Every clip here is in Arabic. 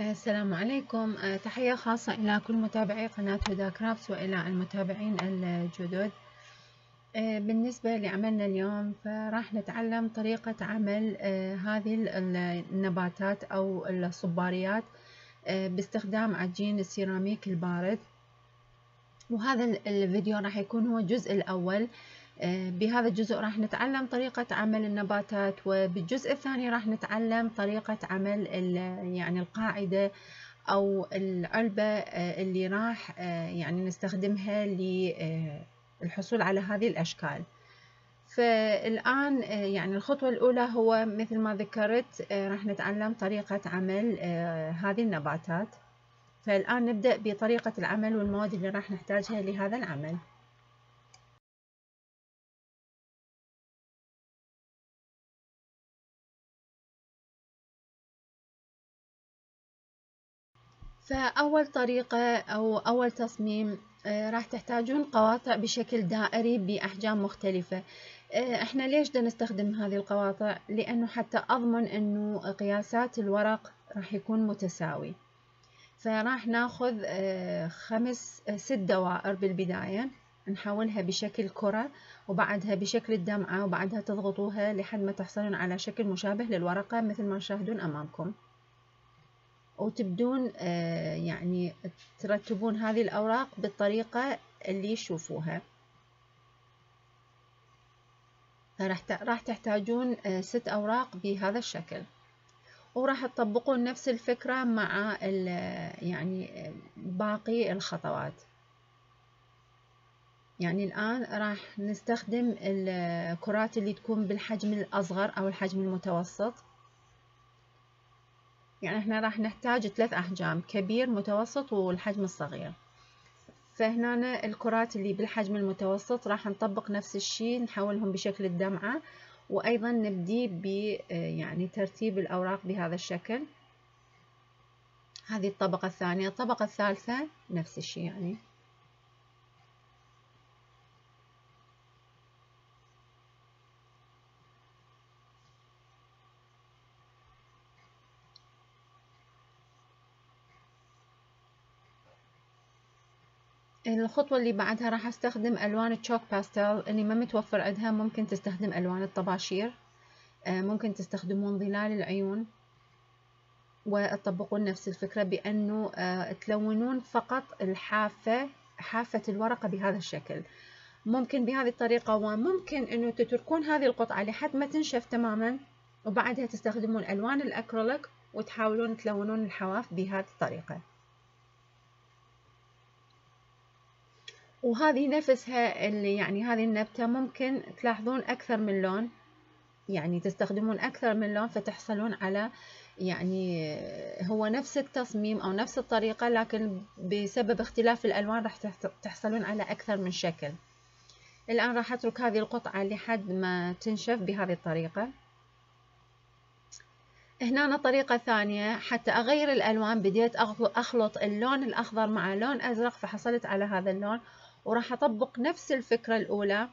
السلام عليكم. آه، تحية خاصة إلى كل متابعي قناة هدى كرافتس وإلى المتابعين الجدد. آه، بالنسبة لعملنا اليوم فراح نتعلم طريقة عمل آه، هذه النباتات أو الصباريات باستخدام عجين السيراميك البارد. وهذا الفيديو راح يكون هو الجزء الأول. بهذا الجزء راح نتعلم طريقة عمل النباتات وبالجزء الثاني راح نتعلم طريقة عمل يعني القاعدة أو العلبة آه، اللي راح آه، يعني نستخدمها للحصول على هذه الأشكال. فالآن يعني الخطوة الأولى هو مثل ما ذكرت راح نتعلم طريقة عمل هذه النباتات. فالآن نبدأ بطريقة العمل والمواد اللي راح نحتاجها لهذا العمل. فأول طريقة أو أول تصميم آه، راح تحتاجون قواطع بشكل دائري بأحجام مختلفة. آه، إحنا ليش بدنا نستخدم هذه القواطع؟ لأنه حتى أضمن أنه قياسات الورق راح يكون متساوي. فراح ناخذ آه، خمس ست دوائر بالبداية نحولها بشكل كرة وبعدها بشكل الدمعة وبعدها تضغطوها لحد ما تحصلون على شكل مشابه للورقة مثل ما تشاهدون أمامكم. وتبدون آه، يعني ترتبون هذه الأوراق بالطريقة اللي يشوفوها. راح راح تحتاجون آه، ست أوراق بهذا الشكل. وراح تطبقون نفس الفكرة مع يعني باقي الخطوات. يعني الآن راح نستخدم الكرات اللي تكون بالحجم الأصغر أو الحجم المتوسط. يعني إحنا راح نحتاج ثلاث أحجام كبير متوسط والحجم الصغير. فهنا الكرات اللي بالحجم المتوسط راح نطبق نفس الشيء نحولهم بشكل الدمعة وأيضا نبدي ب يعني ترتيب الأوراق بهذا الشكل. هذه الطبقة الثانية. الطبقة الثالثة نفس الشيء يعني. الخطوة اللي بعدها راح أستخدم ألوان تشوك باستل اللي ما متوفر عندها ممكن تستخدم ألوان الطباشير. آه، ممكن تستخدمون ظلال العيون. وتطبقون نفس الفكرة بأنه آه، تلونون فقط الحافة حافة الورقة بهذا الشكل. ممكن بهذه الطريقة وممكن أنه تتركون هذه القطعة لحد ما تنشف تماما. وبعدها تستخدمون ألوان الأكريليك وتحاولون تلونون الحواف بهذه الطريقة. وهذه نفسها اللي يعني هذه النبتة ممكن تلاحظون أكثر من لون يعني تستخدمون أكثر من لون فتحصلون على يعني هو نفس التصميم أو نفس الطريقة لكن بسبب اختلاف الألوان راح تحصلون على أكثر من شكل. الآن راح أترك هذه القطعة لحد ما تنشف بهذه الطريقة. هنا طريقة ثانية حتى أغير الألوان بديت أخلط اللون الأخضر مع لون أزرق فحصلت على هذا اللون. وراح أطبق نفس الفكرة الأولى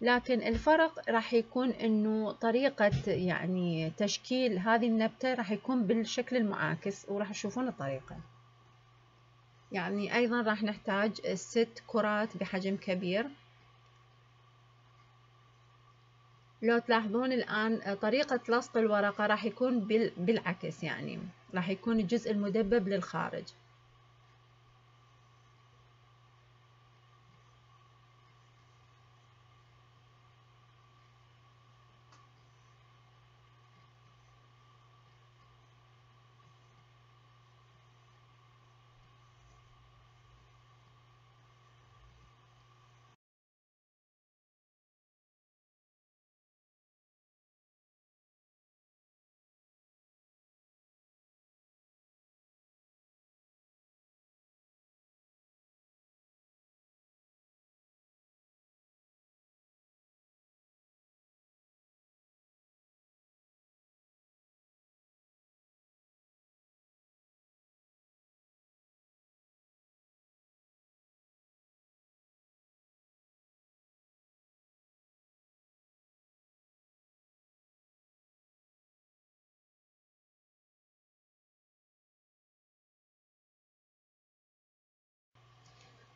لكن الفرق راح يكون إنه طريقة يعني تشكيل هذه النبتة راح يكون بالشكل المعاكس وراح تشوفون الطريقة. يعني أيضا راح نحتاج ست كرات بحجم كبير. لو تلاحظون الآن طريقة لصق الورقة راح يكون بالعكس يعني راح يكون الجزء المدبب للخارج.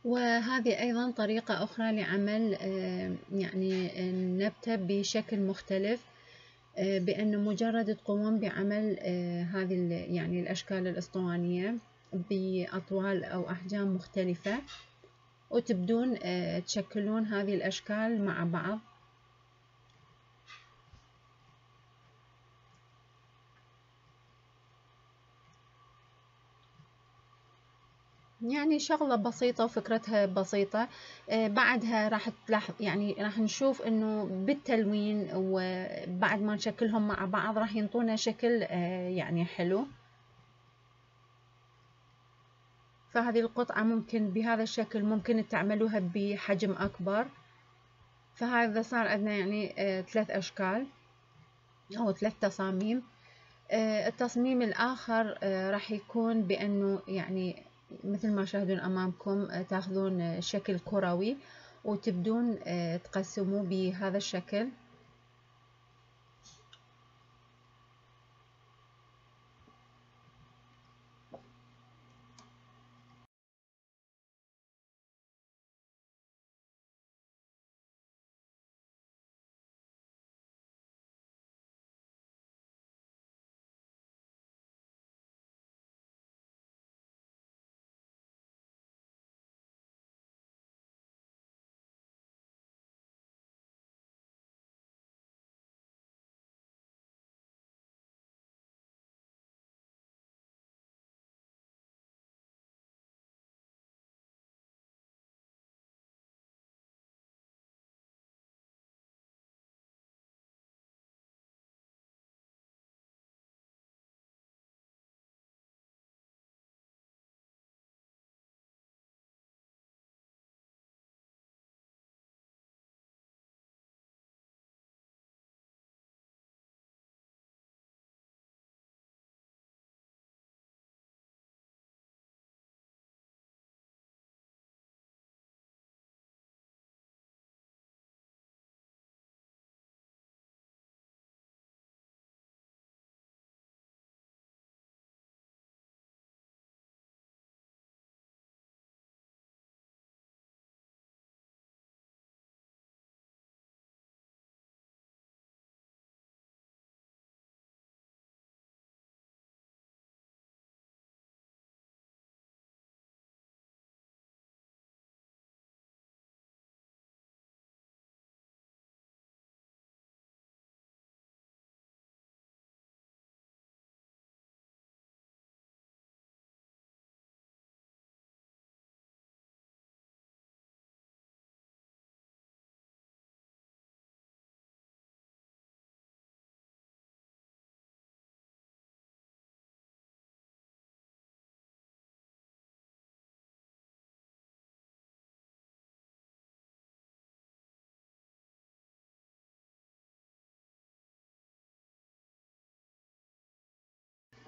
وهذه أيضا طريقة أخرى لعمل يعني النبتة بشكل مختلف بأنه مجرد تقومون بعمل هذه يعني الأشكال الأسطوانية بأطوال أو أحجام مختلفة وتبدون تشكلون هذه الأشكال مع بعض. يعني شغلة بسيطة وفكرتها بسيطة. آه، بعدها راح تلاحظ يعني راح نشوف إنه بالتلوين وبعد ما نشكلهم مع بعض راح ينطونا شكل آه، يعني حلو. فهذه القطعة ممكن بهذا الشكل ممكن تعملوها بحجم أكبر. فهذا صار عندنا يعني آه، ثلاث أشكال أو ثلاث تصاميم. التصميم الآخر راح يكون بأنه يعني مثل ما تشاهدون أمامكم آه، تأخذون شكل كروي وتبدون آه، تقسموه بهذا الشكل.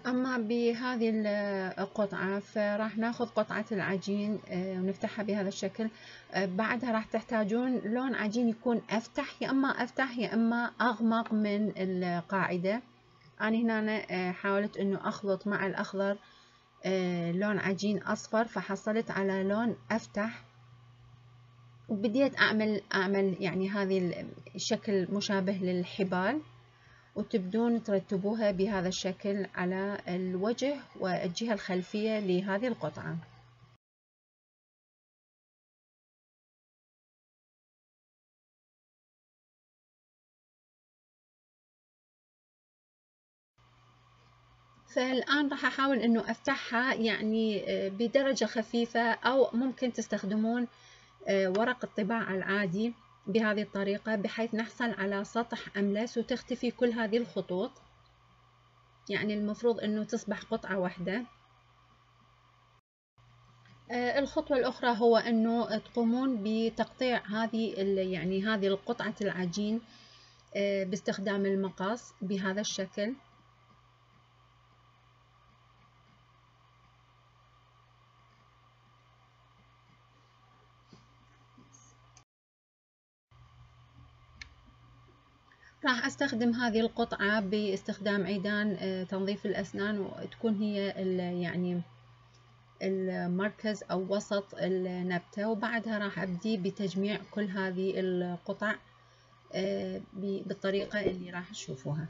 أما بهذه القطعة فراح ناخذ قطعة العجين آه، ونفتحها بهذا الشكل. آه، بعدها راح تحتاجون لون عجين يكون أفتح يا أما أفتح يا أما أغمق من القاعدة. أنا هنا آه، حاولت أنه أخلط مع الأخضر لون عجين أصفر فحصلت على لون أفتح. وبديت أعمل أعمل يعني هذه الشكل مشابه للحبال. وتبدون ترتبوها بهذا الشكل على الوجه والجهة الخلفية لهذه القطعة. فالآن راح أحاول أنه أفتحها يعني آه، بدرجة خفيفة أو ممكن تستخدمون آه، ورق الطباعة العادي. بهذه الطريقة بحيث نحصل على سطح أملس وتختفي كل هذه الخطوط. يعني المفروض أنه تصبح قطعة واحدة. آه، الخطوة الأخرى هو أنه تقومون بتقطيع هذه يعني هذه القطعة العجين آه، باستخدام المقص بهذا الشكل. راح أستخدم هذه القطعة باستخدام عيدان آه، تنظيف الأسنان وتكون هي يعني المركز أو وسط النبتة. وبعدها راح أبدي بتجميع كل هذه القطع آه، بالطريقة اللي راح تشوفوها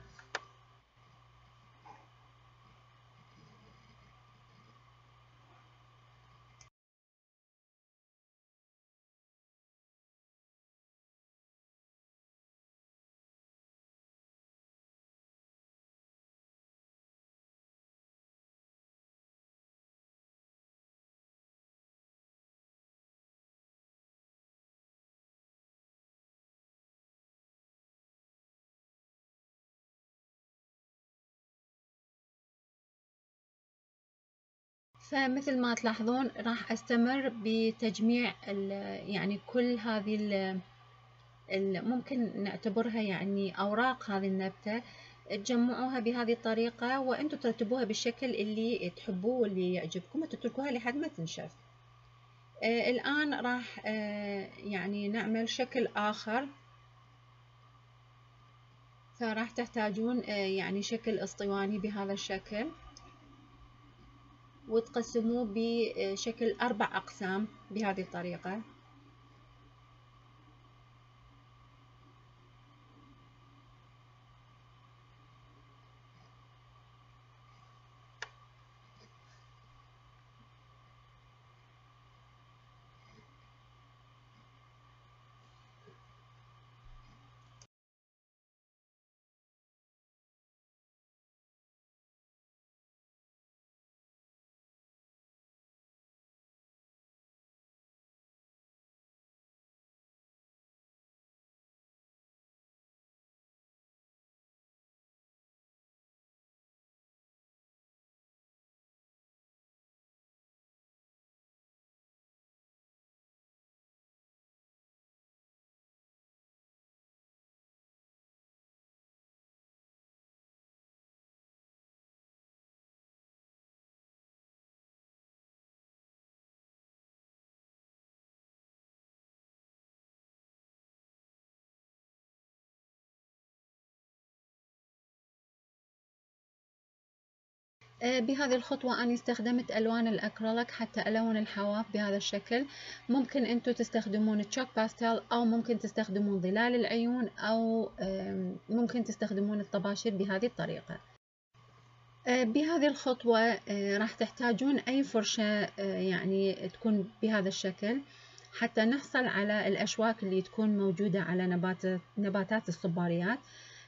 فمثل ما تلاحظون راح أستمر بتجميع يعني كل هذه ال ممكن نعتبرها يعني أوراق هذه النبتة. تجمعوها بهذه الطريقة وأنتم ترتبوها بالشكل اللي تحبوه واللي يعجبكم. وتتركوها لحد ما تنشف. آه الآن راح آه يعني نعمل شكل آخر. فراح تحتاجون آه يعني شكل اسطواني بهذا الشكل. وتقسموه بشكل أربع أقسام بهذه الطريقة. بهذه الخطوة أنا استخدمت ألوان الأكريليك حتى ألون الحواف بهذا الشكل. ممكن أنتوا تستخدمون تشوك باستيل أو ممكن تستخدمون ظلال العيون أو ممكن تستخدمون الطباشير بهذه الطريقة. آه، بهذه الخطوة آه، راح تحتاجون أي فرشة يعني تكون بهذا الشكل حتى نحصل على الأشواك اللي تكون موجودة على نبات نباتات الصباريات.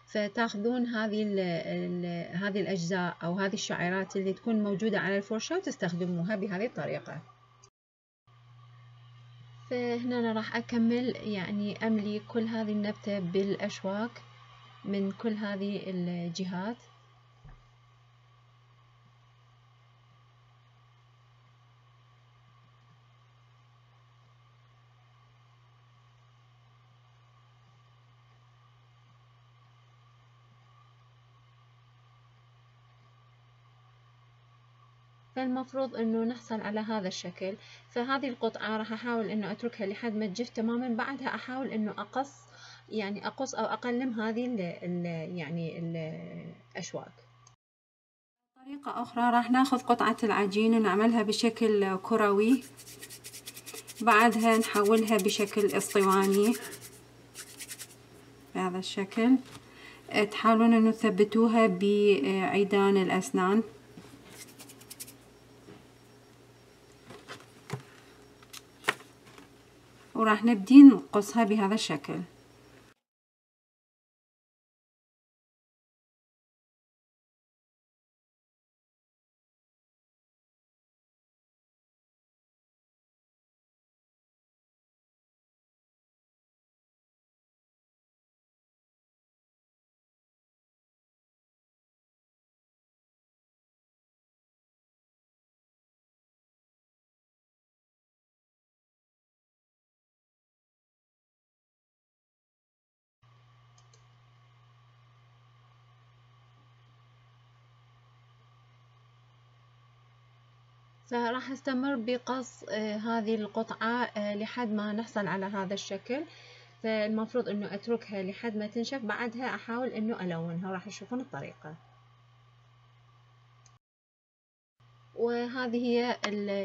فتاخذون هذه ال ال هذه الأجزاء أو هذه الشعيرات اللي تكون موجودة على الفرشة وتستخدموها بهذه الطريقة. فهنا أنا راح أكمل يعني أملي كل هذه النبتة بالأشواك من كل هذه الجهات. فالمفروض إنه نحصل على هذا الشكل. فهذه القطعة راح أحاول إنه أتركها لحد ما تجف تماما. بعدها أحاول إنه أقص يعني أقص أو أقلم هذه ال ال يعني الأشواك. طريقة أخرى راح ناخذ قطعة العجين ونعملها بشكل كروي. بعدها نحولها بشكل إسطواني بهذا الشكل. تحاولون إنه تثبتوها بعيدان الأسنان. وراح نبدي نقصها بهذا الشكل. فراح استمر بقص آه، هذه القطعة آه، لحد ما نحصل على هذا الشكل. فالمفروض إنه أتركها لحد ما تنشف بعدها أحاول إنه ألونها راح تشوفون الطريقة. وهذه هي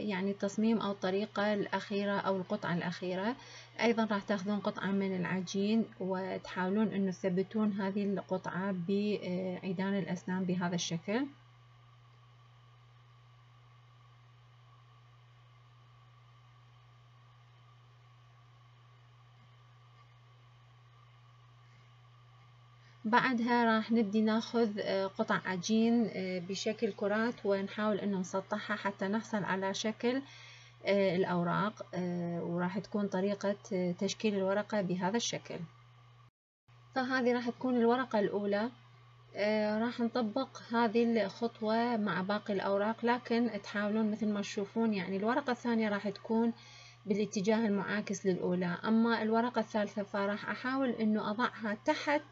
يعني التصميم أو الطريقة الأخيرة أو القطعة الأخيرة. أيضا راح تأخذون قطعة من العجين وتحاولون أنه تثبتون هذه القطعة بعيدان الأسنان بهذا الشكل. بعدها راح نبدي ناخذ آه، قطع عجين آه، بشكل كرات ونحاول إنه نسطحها حتى نحصل على شكل آه، الأوراق وراح تكون طريقة تشكيل الورقة بهذا الشكل. فهذه راح تكون الورقة الأولى راح نطبق هذه الخطوة مع باقي الأوراق لكن تحاولون مثل ما تشوفون يعني الورقة الثانية راح تكون بالاتجاه المعاكس للأولى. أما الورقة الثالثة فراح أحاول أنه أضعها تحت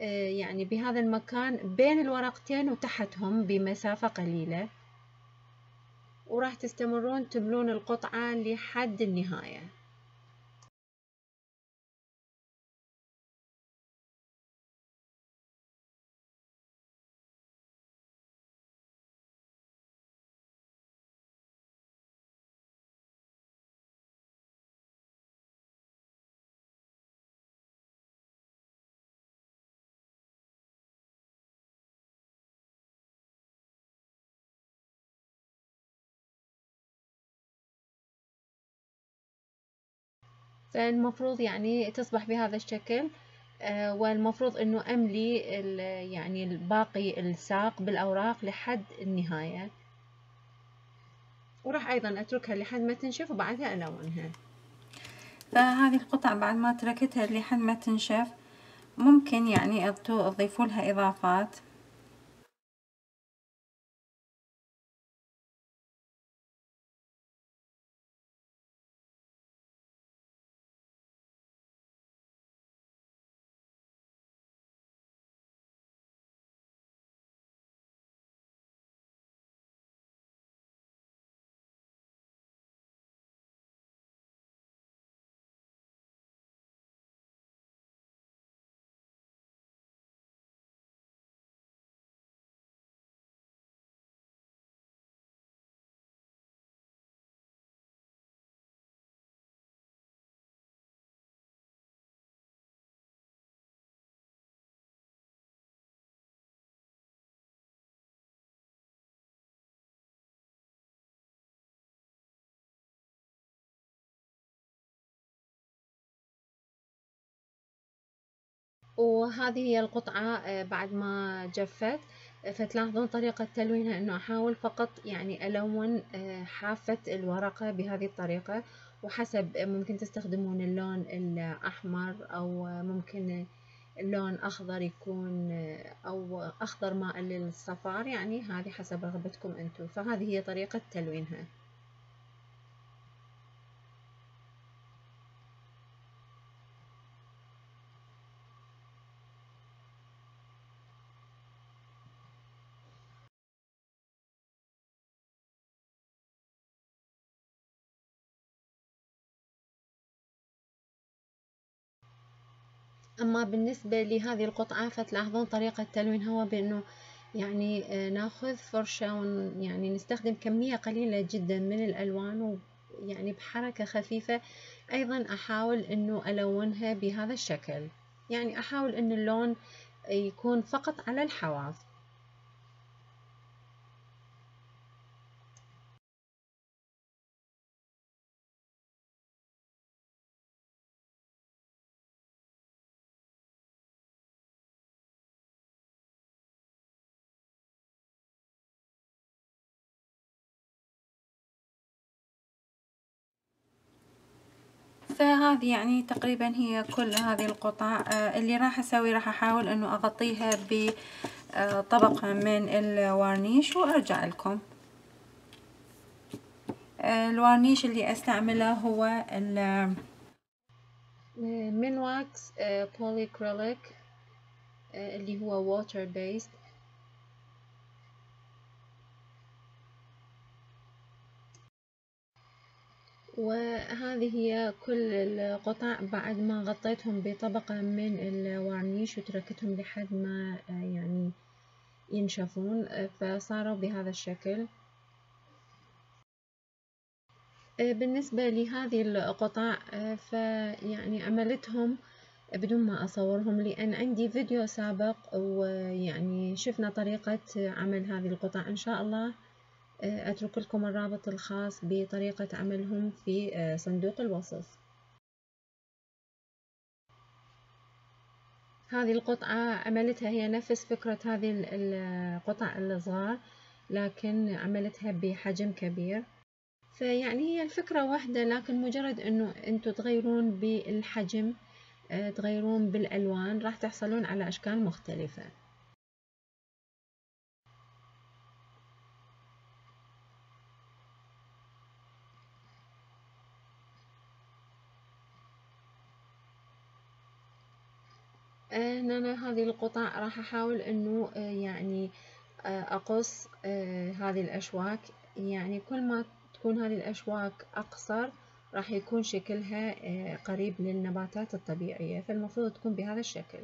يعني بهذا المكان بين الورقتين وتحتهم بمسافة قليلة. وراح تستمرون تملون القطعة لحد النهاية. فالمفروض يعني تصبح بهذا الشكل آه، والمفروض إنه أملي يعني الباقي الساق بالأوراق لحد النهاية. وراح أيضا أتركها لحد ما تنشف وبعدها الونها فهذه القطع بعد ما تركتها لحد ما تنشف ممكن يعني تضيفوا لها إضافات. وهذه هي القطعة آه، بعد ما جفت. فتلاحظون طريقة تلوينها إنه أحاول فقط يعني ألون آه، حافة الورقة بهذه الطريقة. وحسب ممكن تستخدمون اللون الأحمر أو ممكن اللون أخضر يكون آه، أو أخضر مائل للصفار يعني هذه حسب رغبتكم أنتم. فهذه هي طريقة تلوينها. أما بالنسبة لهذه القطعة فتلاحظون طريقة تلوين هو بأنه يعني آه، ناخذ فرشة يعني نستخدم كمية قليلة جدا من الألوان ويعني بحركة خفيفة أيضا أحاول أنه ألونها بهذا الشكل. يعني أحاول أن اللون يكون فقط على الحواف. فهذه يعني تقريبا هي كل هذه القطع. آه، اللي راح أسوي راح أحاول إنه أغطيها بطبقة من ال varnish وأرجع لكم. آه، ال varnish اللي أستعمله هو Minwax Polycrylic اللي هو water based وهذه هي كل القطع بعد ما غطيتهم بطبقة من الوارنيش وتركتهم لحد ما آه، يعني ينشفون فصاروا بهذا الشكل. بالنسبة لهذه القطع فيعني عملتهم بدون ما أصورهم لأن عندي فيديو سابق ويعني شفنا طريقة عمل هذه القطع. إن شاء الله أترك لكم الرابط الخاص بطريقة عملهم في صندوق الوصف. هذه القطعة عملتها هي نفس فكرة هذه القطع الصغار لكن عملتها بحجم كبير. فيعني هي الفكرة واحدة لكن مجرد إنه أنتوا تغيرون بالحجم آه، تغيرون بالألوان راح تحصلون على أشكال مختلفة. آه، هنا هذه القطع راح أحاول أنه آه، يعني آه، أقص هذه الأشواك. يعني كل ما تكون هذه الأشواك أقصر راح يكون شكلها قريب للنباتات الطبيعية. فالمفروض تكون بهذا الشكل.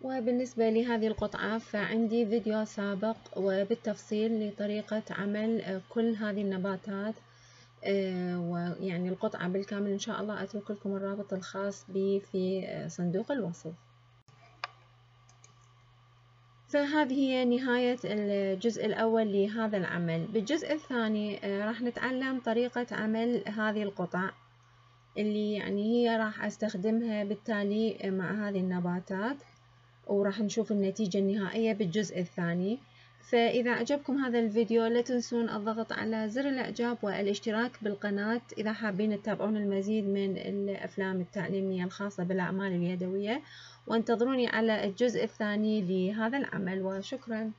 وبالنسبة لهذه القطعة فعندي فيديو سابق وبالتفصيل لطريقة عمل كل هذه النباتات. ويعني القطعة بالكامل إن شاء الله أترك لكم الرابط الخاص بي في آه، صندوق الوصف فهذه هي نهاية الجزء الأول لهذا العمل. بالجزء الثاني آه، راح نتعلم طريقة عمل هذه القطع اللي يعني هي راح أستخدمها بالتالي مع هذه النباتات وراح نشوف النتيجة النهائية بالجزء الثاني. فإذا أعجبكم هذا الفيديو لا تنسون الضغط على زر الإعجاب والاشتراك بالقناة إذا حابين تتابعون المزيد من الأفلام التعليمية الخاصة بالأعمال اليدوية وانتظروني على الجزء الثاني لهذا العمل وشكرا.